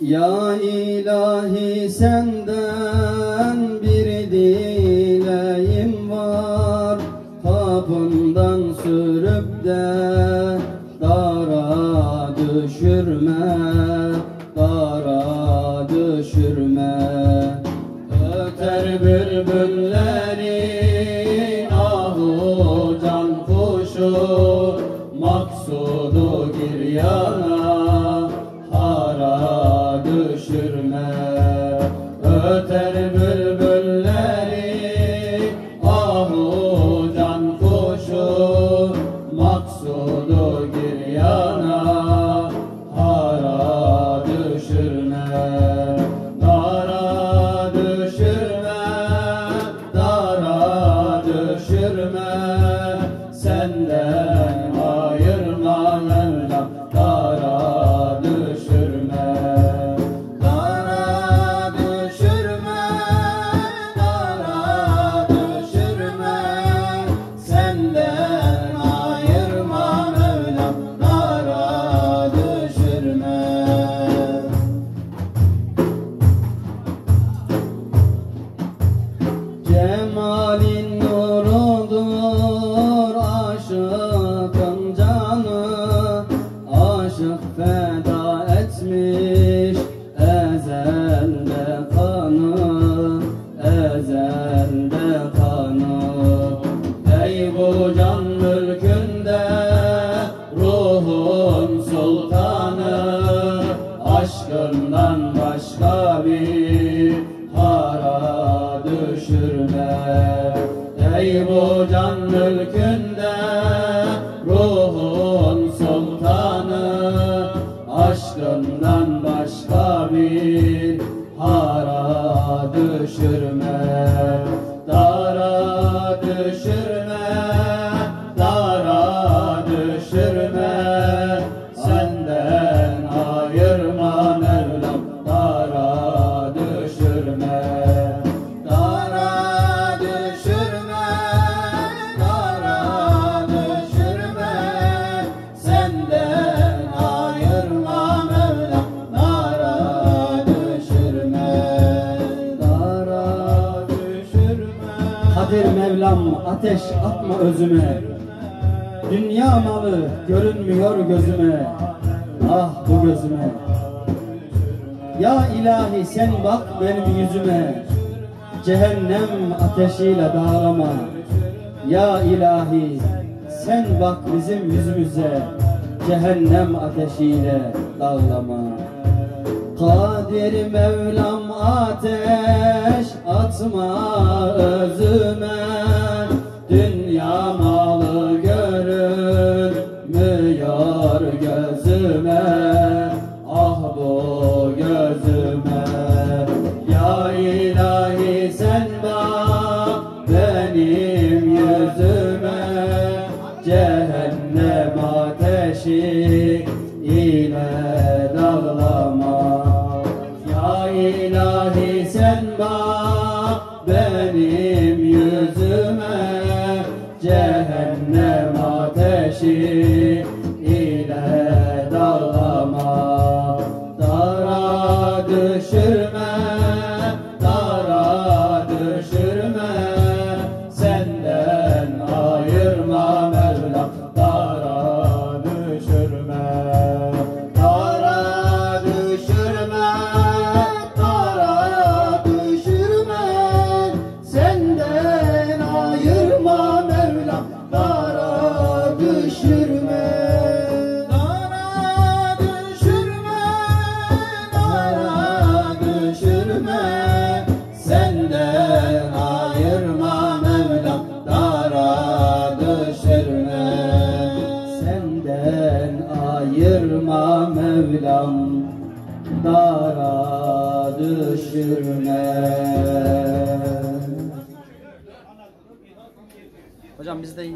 Ya ilahi senden bir dileğim var. Kapından sürüp de dara düşürme Dara düşürme. Öter bülbülleri ahu can kuşu Maksudu giryana Öter Ezelde kanı Ey bu can mülkünde ruhun sultanı Aşkından başka bir hara düşürme. Ey bu can mülkünde hara düşürme Dara düşürme, Kadir Mevlam ateş atma özüme. Dünya malı görünmüyor gözüme. Ah bu gözüme. Ya ilahi sen bak benim yüzüme. Cehennem ateşiyle dağlama Ya ilahi sen bak bizim yüzümüze. Cehennem ateşiyle dağlama Kadir Mevlam ateş atma özüme Dünya malı görünmüyor gözüme Cehennem ateşi ile dağlama Dara düşürme, Dara düşürme. Hocam bizde